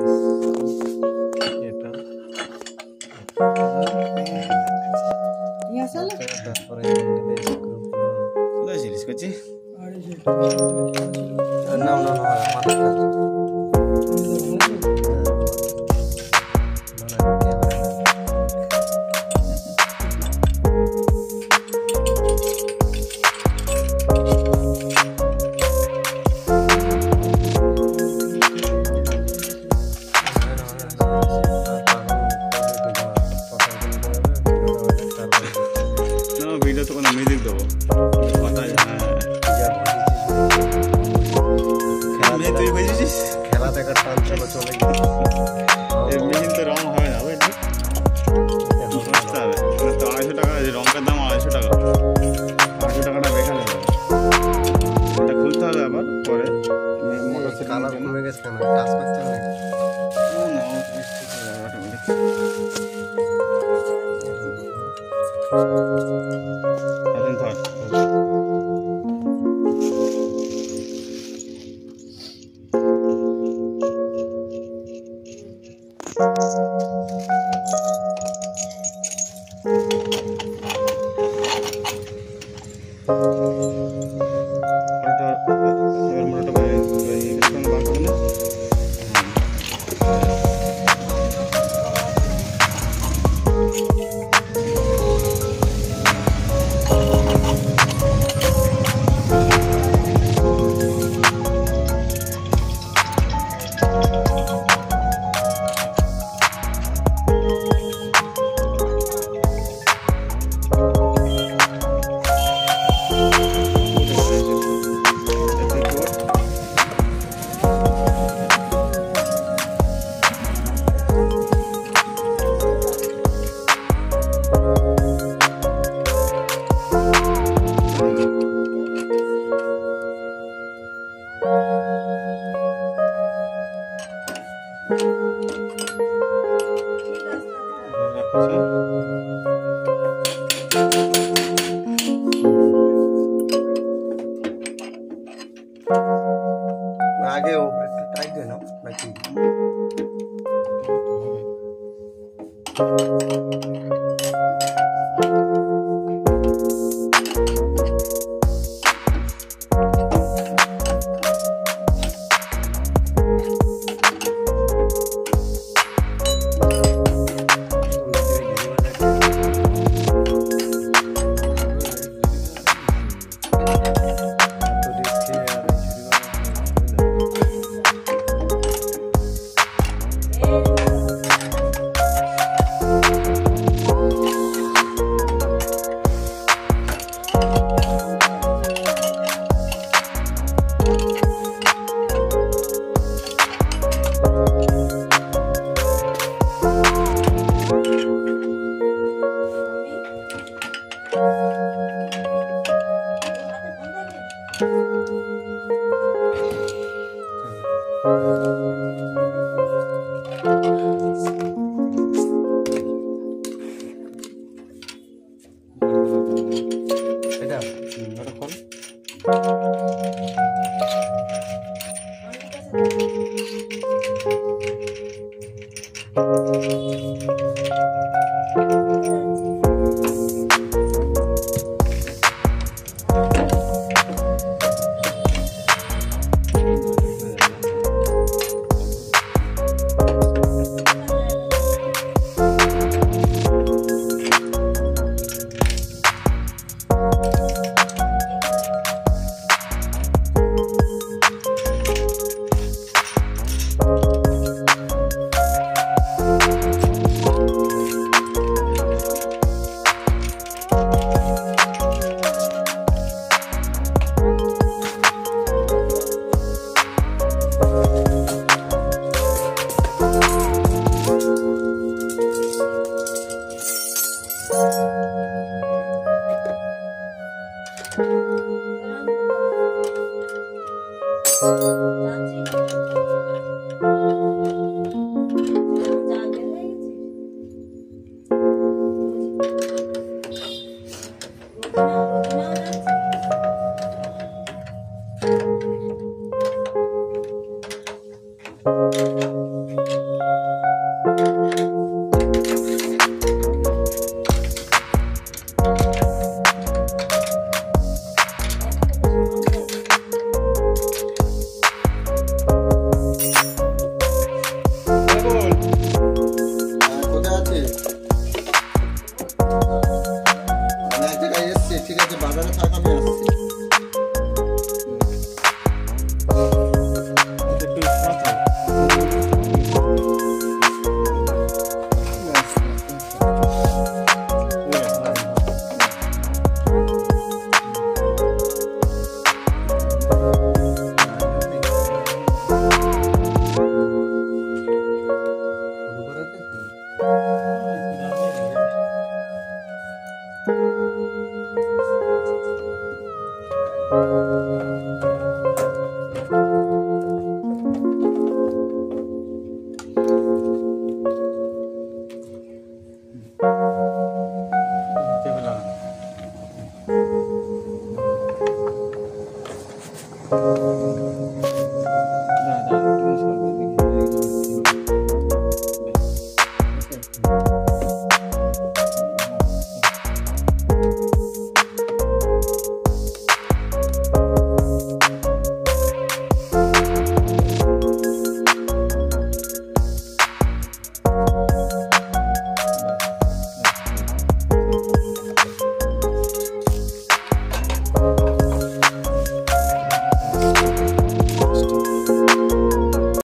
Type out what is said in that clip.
अकाँकोन शार मा मैन, क्शै कैक r www.oosa?? अढ़ रिष्मटफन् को दो भॉँग খেলা দেখার টান চলে চলে গেছে এই মিউজিক তো রং হবে না বুঝলি বুঝতে হবে তো আড়াইশো টাকা এই রঙটার দাম আড়াইশো টাকা আড়াইশো টাকাটা বেকার হয়ে এটা খুলতে হবে আবার পরে কালার কমে গেছে কেন টাচ করতে হবে নাকি? এখন Música आगे वो टाइट देना battery 张静。